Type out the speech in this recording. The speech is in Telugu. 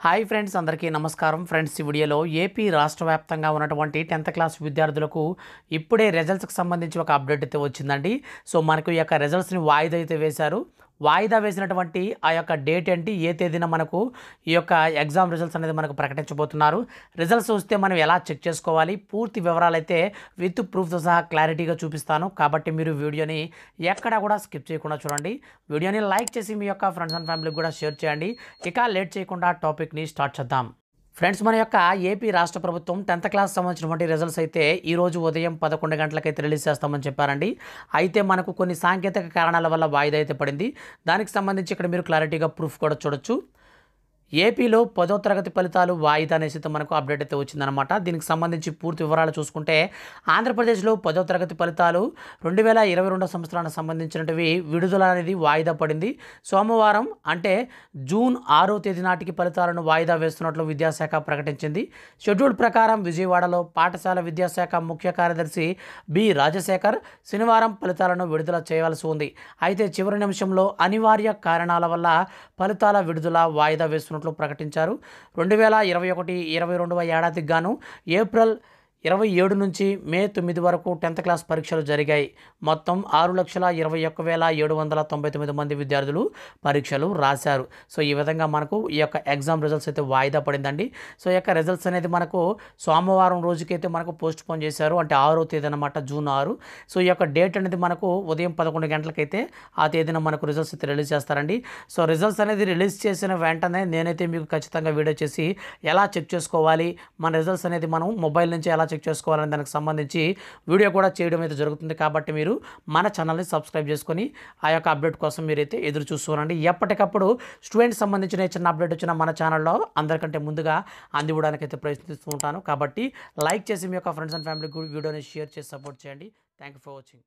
హాయ్ ఫ్రెండ్స్ అందరికీ నమస్కారం. ఫ్రెండ్స్ ఈ వీడియోలో ఏపీ రాష్ట్ర వ్యాప్తంగా ఉన్నటువంటి టెన్త్ క్లాస్ విద్యార్థులకు ఇప్పుడే రిజల్ట్స్కి సంబంధించి ఒక అప్డేట్ అయితే వచ్చిందండి. సో మనకు ఈ యొక్క రిజల్ట్స్ని వాయిదా అయితే వేశారు. వాయిదా వేసినటువంటి ఆ యొక్క డేట్ ఏంటి? ఏ తేదీన మనకు ఈ యొక్క ఎగ్జామ్ రిజల్ట్స్ అనేది మనకు ప్రకటించబోతున్నారు. రిజల్ట్స్ వస్తే మనం ఎలా చెక్ చేసుకోవాలి? పూర్తి వివరాలు అయితే విత్ ప్రూఫ్తో సహా క్లారిటీగా చూపిస్తాను. కాబట్టి మీరు వీడియోని ఎక్కడా కూడా స్కిప్ చేయకుండా చూడండి. వీడియోని లైక్ చేసి మీ యొక్క ఫ్రెండ్స్ అండ్ ఫ్యామిలీకి కూడా షేర్ చేయండి. ఇక లేట్ చేయకుండా టాపిక్ని స్టార్ట్ చేద్దాం. ఫ్రెండ్స్ మన యొక్క ఏపీ రాష్ట్ర ప్రభుత్వం టెన్త్ క్లాస్ సంబంధించినటువంటి రిజల్ట్స్ అయితే ఈరోజు ఉదయం పదకొండు గంటలకైతే రిలీజ్ చేస్తామని చెప్పారండి. అయితే మనకు కొన్ని సాంకేతిక కారణాల వల్ల వాయిదా అయితే పడింది. దానికి సంబంధించి ఇక్కడ మీరు క్లారిటీగా ప్రూఫ్ కూడా చూడొచ్చు. ఏపీలో పదో తరగతి ఫలితాలు వాయిదా అనేసి మనకు అప్డేట్ అయితే వచ్చిందనమాట దీనికి సంబంధించి పూర్తి వివరాలు చూసుకుంటే ఆంధ్రప్రదేశ్లో పదో తరగతి ఫలితాలు రెండు వేల ఇరవై రెండో సంవత్సరానికి సంబంధించినవి విడుదల అనేది వాయిదా పడింది. సోమవారం అంటే జూన్ ఆరో తేదీ నాటికి ఫలితాలను వాయిదా వేస్తున్నట్లు విద్యాశాఖ ప్రకటించింది. షెడ్యూల్ ప్రకారం విజయవాడలో పాఠశాల విద్యాశాఖ ముఖ్య కార్యదర్శి బి. రాజశేఖర్ శనివారం ఫలితాలను విడుదల చేయాల్సి ఉంది. అయితే చివరి నిమిషంలో అనివార్య కారణాల వల్ల ఫలితాల విడుదల వాయిదా వేస్తున్నట్లు ప్రకటించారు. రెండు వేల ఇరవై ఒకటి ఇరవై రెండవ ఏడాదికి గాను ఏప్రిల్ ఇరవై ఏడు నుంచి మే తొమ్మిది వరకు టెన్త్ క్లాస్ పరీక్షలు జరిగాయి. మొత్తం ఆరు లక్షల ఇరవై ఒక్క వేల ఏడు వందల తొంభై తొమ్మిది మంది విద్యార్థులు పరీక్షలు రాశారు. సో ఈ విధంగా మనకు ఈ యొక్క ఎగ్జామ్ రిజల్ట్స్ అయితే వాయిదా పడిందండి. సో ఈ యొక్క రిజల్ట్స్ అనేది మనకు సోమవారం రోజుకైతే మనకు పోస్ట్ పోన్ చేశారు. అంటే ఆరో తేదీ అనమాట జూన్ ఆరు. సో ఈ యొక్క డేట్ అనేది మనకు ఉదయం పదకొండు గంటలకైతే ఆ తేదీన మనకు రిజల్ట్స్ అయితే రిలీజ్ చేస్తారండి. సో రిజల్ట్స్ అనేది రిలీజ్ చేసిన వెంటనే నేనైతే మీకు ఖచ్చితంగా వీడియో చేసి ఎలా చెక్ చేసుకోవాలి? మన రిజల్ట్స్ అనేది మనం మొబైల్ నుంచి ఎలా చెక్ చేసుకోవాలని దానికి సంబంధించి వీడియో కూడా చేయడం అయితే జరుగుతుంది. కాబట్టి మీరు మన ఛానల్ని సబ్స్క్రైబ్ చేసుకొని ఆ యొక్క అప్డేట్ కోసం మీరైతే ఎదురు చూస్తున్నారండి ఎప్పటికప్పుడు స్టూడెంట్స్ సంబంధించిన చిన్న అప్డేట్ వచ్చిన మన ఛానల్లో అందరికంటే ముందుగా అందివ్వడానికి అయితే ప్రయత్నిస్తూ ఉంటాను. కాబట్టి లైక్ చేసి మీ యొక్క ఫ్రెండ్స్ అండ్ ఫ్యామిలీ వీడియోని షేర్ చేసి సపోర్ట్ చేయండి. Thank you for watching.